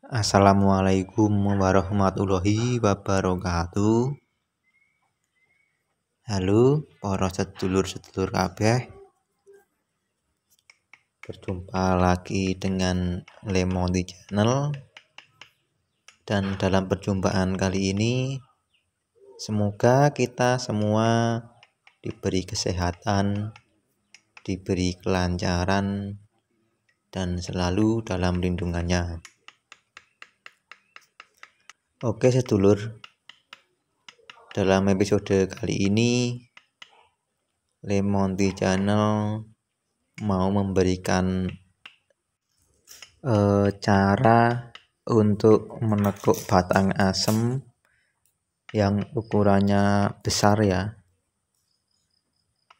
Assalamualaikum warahmatullahi wabarakatuh. Halo para sedulur-sedulur kabeh. Berjumpa lagi dengan Lemonti Channel. Dan dalam perjumpaan kali ini semoga kita semua diberi kesehatan, diberi kelancaran dan selalu dalam lindungannya. Oke sedulur, dalam episode kali ini Lemonti Channel mau memberikan uh, cara untuk menekuk batang asem yang ukurannya besar ya.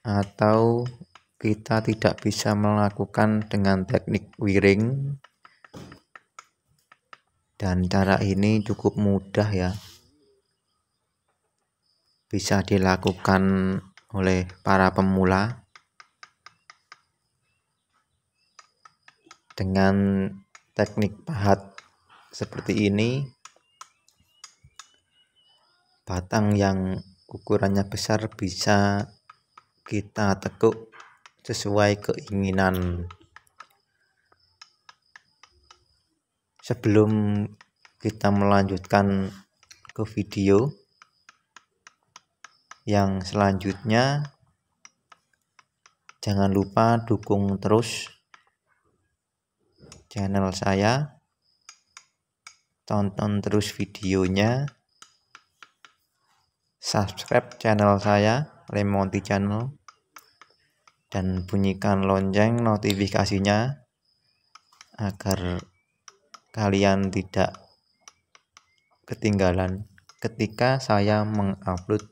Atau kita tidak bisa melakukan dengan teknik wiring dan cara ini cukup mudah ya. Bisa dilakukan oleh para pemula dengan teknik pahat seperti ini. Batang yang ukurannya besar bisa kita tekuk sesuai keinginan sebelum kita melanjutkan ke video yang selanjutnya jangan lupa dukung terus channel saya. Tonton terus videonya. Subscribe channel saya Lemonti Channel. Dan bunyikan lonceng notifikasinya agar kalian tidak ketinggalan ketika saya mengupload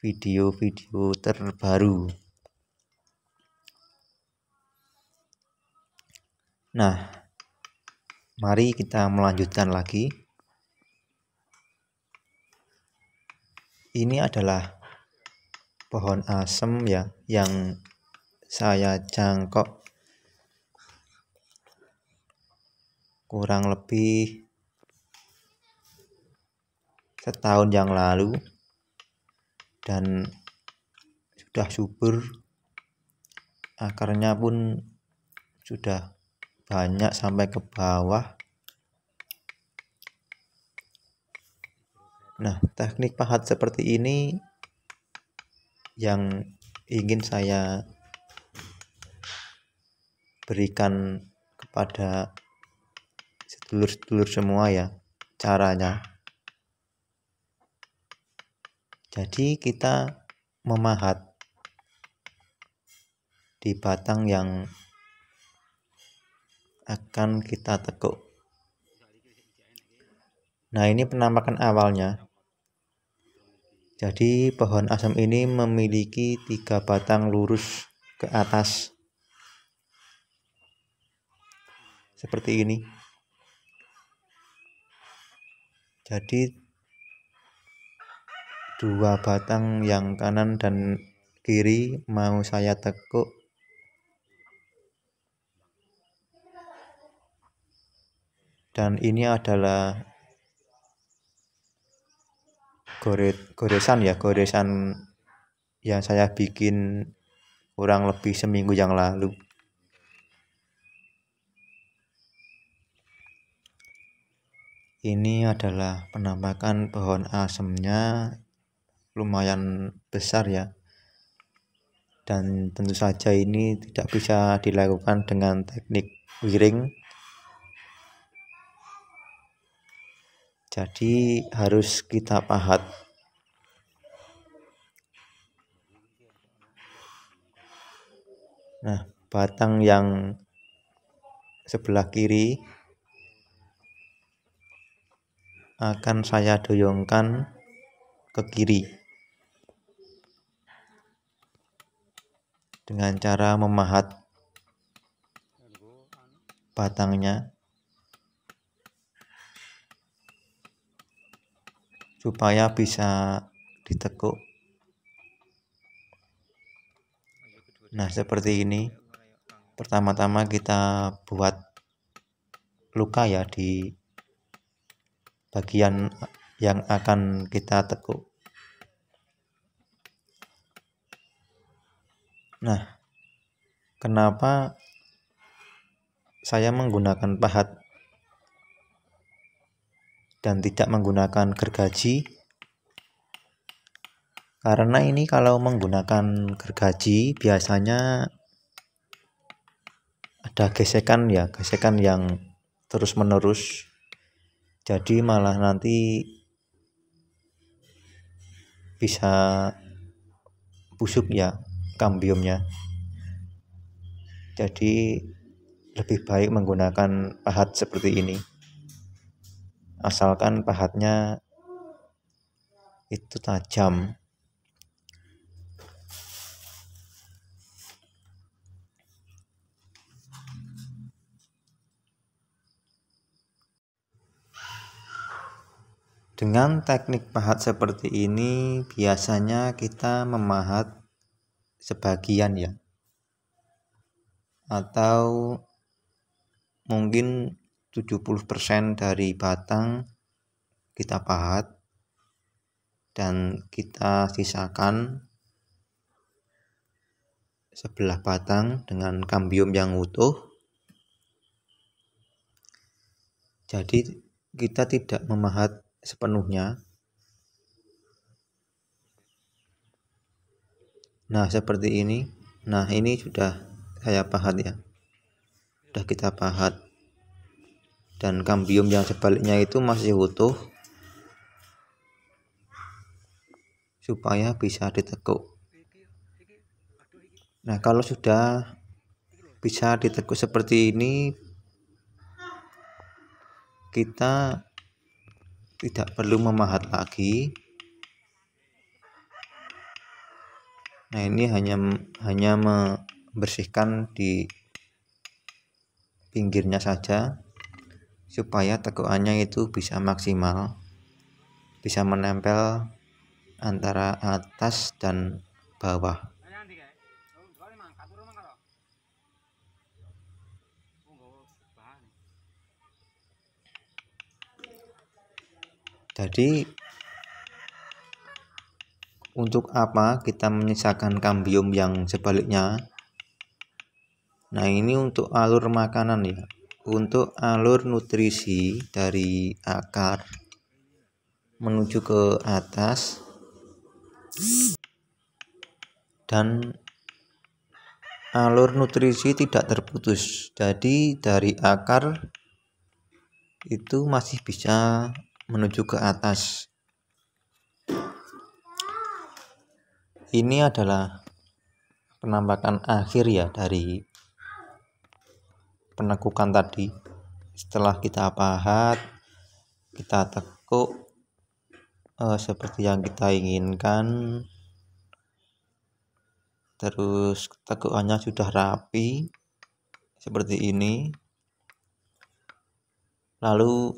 video-video terbaru. Nah, mari kita melanjutkan lagi. Ini adalah pohon asem ya yang saya jangkok kurang lebih setahun yang lalu. Dan sudah subur. Akarnya pun sudah banyak sampai ke bawah. Nah teknik pahat seperti ini yang ingin saya berikan kepada sedulur-sedulur semua ya caranya. Jadi kita memahat di batang yang akan kita tekuk. Nah ini penampakan awalnya. Jadi pohon asam ini memiliki tiga batang lurus ke atas. Seperti ini jadi dua batang yang kanan dan kiri mau saya tekuk. Dan ini adalah goresan ya goresan yang saya bikin kurang lebih seminggu yang lalu ini adalah penampakan pohon asemnya lumayan besar ya. Dan tentu saja ini tidak bisa dilakukan dengan teknik wiring. Jadi harus kita pahat. Nah batang yang sebelah kiri akan saya doyongkan ke kiri. Dengan cara memahat batangnya. Supaya bisa ditekuk. Nah seperti ini. Pertama-tama kita buat luka ya di bagian yang akan kita tekuk. Nah kenapa saya menggunakan pahat dan tidak menggunakan gergaji? Karena ini kalau menggunakan gergaji biasanya ada gesekan ya gesekan yang terus menerus jadi malah nanti bisa busuk ya kambiumnya. Jadi lebih baik menggunakan pahat seperti ini. Asalkan pahatnya itu tajam Dengan teknik pahat seperti ini biasanya kita memahat sebagian ya. Atau mungkin 70% dari batang kita pahat dan kita sisakan sebelah batang dengan kambium yang utuh. Jadi kita tidak memahat sepenuhnya. Nah, seperti ini. Nah, ini sudah saya pahat ya. Sudah kita pahat. Dan kambium yang sebaliknya itu masih utuh. Supaya bisa ditekuk. Nah, kalau sudah bisa ditekuk seperti ini kita tidak perlu memahat lagi. Nah ini hanya hanya membersihkan di pinggirnya saja supaya tekuannya itu bisa maksimal bisa menempel antara atas dan bawah jadi untuk apa kita menyisakan kambium yang sebaliknya? Nah ini untuk alur makanan ya. Untuk alur nutrisi dari akar menuju ke atas dan alur nutrisi tidak terputus. Jadi dari akar itu masih bisa menuju ke atas. Ini adalah penampakan akhir ya dari penekukan tadi. Setelah kita pahat, kita tekuk eh, seperti yang kita inginkan. Terus tekukannya sudah rapi seperti ini. Lalu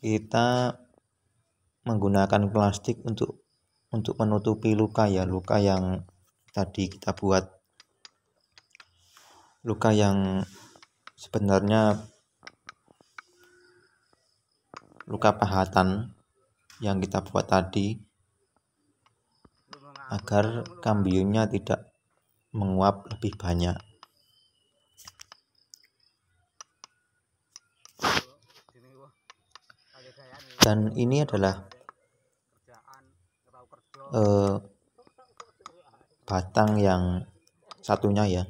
kita menggunakan plastik untuk untuk menutupi luka ya luka yang tadi kita buat. Luka yang sebenarnya luka pahatan yang kita buat tadi agar kambiumnya tidak menguap lebih banyak dan ini adalah uh, batang yang satunya ya.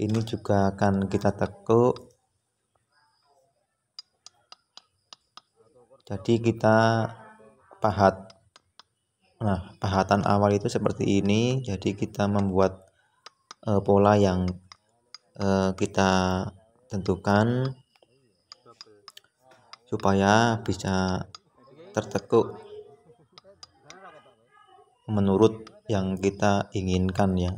Ini juga akan kita tekuk. Jadi kita pahat nah pahatan awal itu seperti ini. Jadi kita membuat uh, pola yang uh, kita tentukan supaya bisa tertekuk menurut yang kita inginkan ya.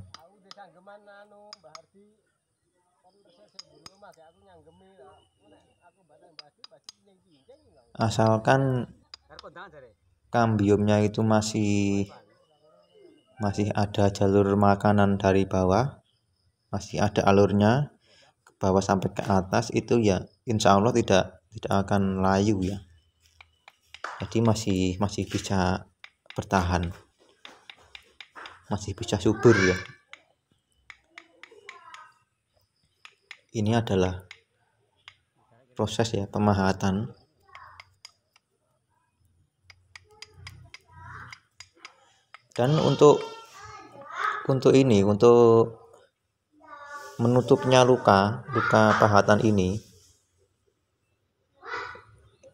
Asalkan kambiumnya itu masih masih ada jalur makanan dari bawah masih ada alurnya bawah sampai ke atas itu ya insya Allah tidak tidak akan layu ya. Jadi masih masih bisa bertahan. Masih bisa subur ya. Ini adalah proses ya pemahatan. Dan untuk untuk ini untuk menutupnya luka luka pahatan ini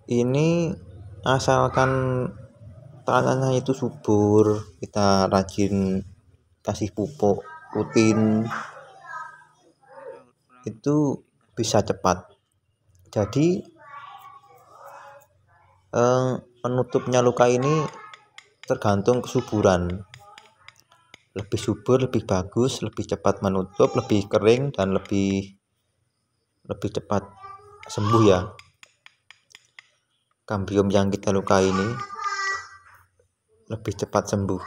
ini asalkan tanahnya itu subur kita rajin kasih pupuk rutin itu bisa cepat. Jadi eh, menutupnya luka ini tergantung kesuburan. Lebih subur lebih bagus lebih cepat menutup lebih kering dan lebih lebih cepat sembuh ya kambium yang kita luka ini lebih cepat sembuh.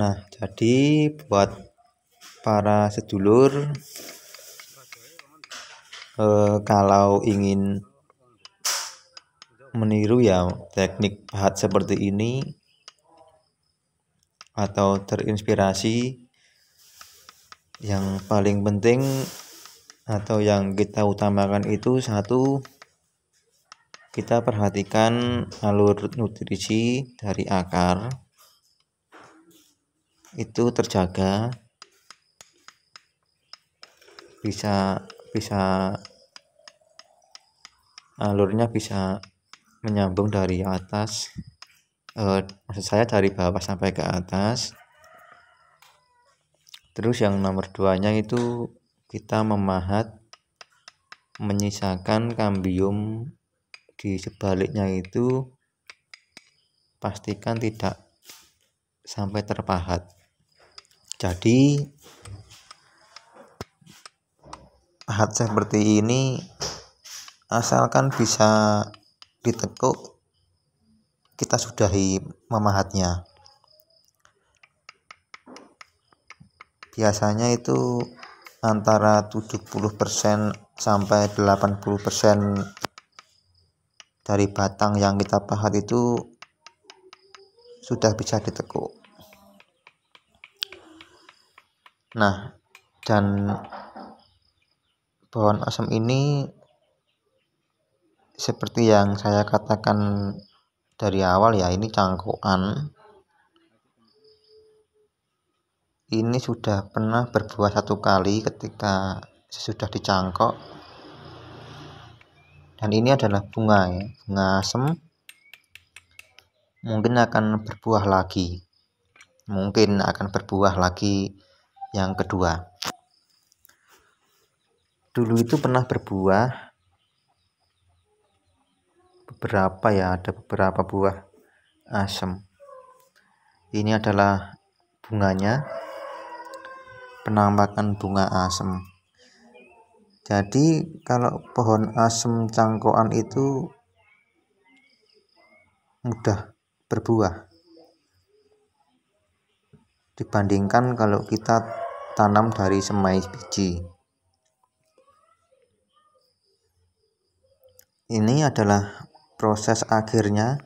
Nah jadi buat para sedulur eh, kalau ingin meniru ya teknik pahat seperti ini atau terinspirasi yang paling penting atau yang kita utamakan itu satu kita perhatikan alur nutrisi dari akar. Itu terjaga. Bisa bisa alurnya bisa menyambung dari atas eh, maksud saya dari bawah sampai ke atas. Terus yang nomor duanya itu kita memahat menyisakan kambium di sebaliknya itu pastikan tidak sampai terpahat. Jadi pahat seperti ini asalkan bisa ditekuk kita sudahi memahatnya. Biasanya itu antara 70% sampai 80% dari batang yang kita pahat itu sudah bisa ditekuk. Nah dan pohon asam ini seperti yang saya katakan dari awal ya ini cangkokan ini sudah pernah berbuah satu kali ketika sudah dicangkok dan ini adalah bunga ya bunga asem. Mungkin akan berbuah lagi. Mungkin akan berbuah lagi yang kedua. Dulu itu pernah berbuah. Beberapa ya ada beberapa buah asam ini adalah bunganya. Penampakan bunga asam jadi kalau pohon asam cangkokan itu mudah berbuah. Dibandingkan kalau kita tanam dari semai biji. Ini adalah proses akhirnya.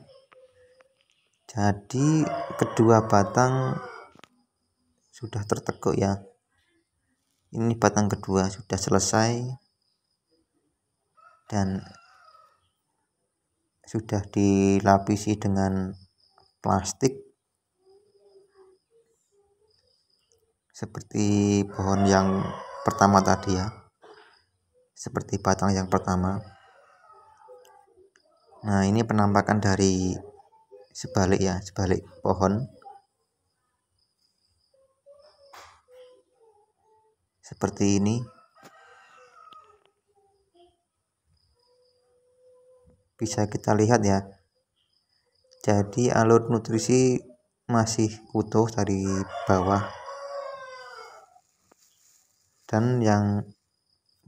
Jadi kedua batang sudah tertekuk ya ini batang kedua sudah selesai. Dan sudah dilapisi dengan plastik. Seperti pohon yang pertama tadi ya. Seperti batang yang pertama. Nah ini penampakan dari sebalik ya sebalik pohon seperti ini. Bisa kita lihat ya. Jadi alur nutrisi masih utuh dari bawah. Dan yang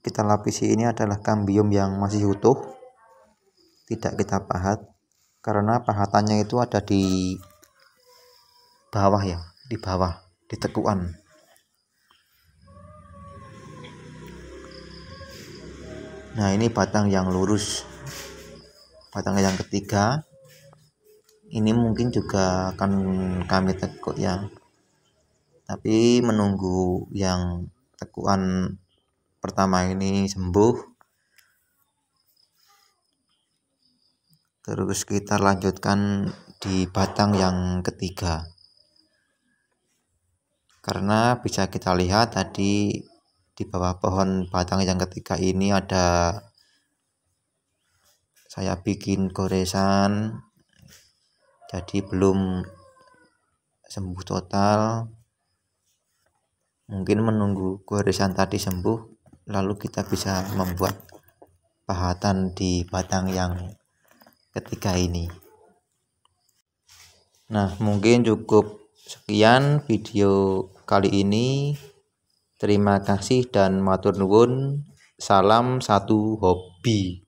kita lapisi ini adalah kambium yang masih utuh. Tidak kita pahat. Karena pahatannya itu ada di bawah ya. Di bawah di tekuan nah ini batang yang lurus. Batang yang ketiga. Ini mungkin juga akan kami tekuk ya. Tapi menunggu yang tekuan pertama ini sembuh. Terus kita lanjutkan di batang yang ketiga. Karena bisa kita lihat tadi di bawah pohon batang yang ketiga ini ada saya bikin goresan. Jadi belum sembuh total. Mungkin menunggu goresan tadi sembuh lalu kita bisa membuat pahatan di batang yang ketiga ini. Nah mungkin cukup sekian video kali ini terima kasih dan matur nuwun. Salam satu hobi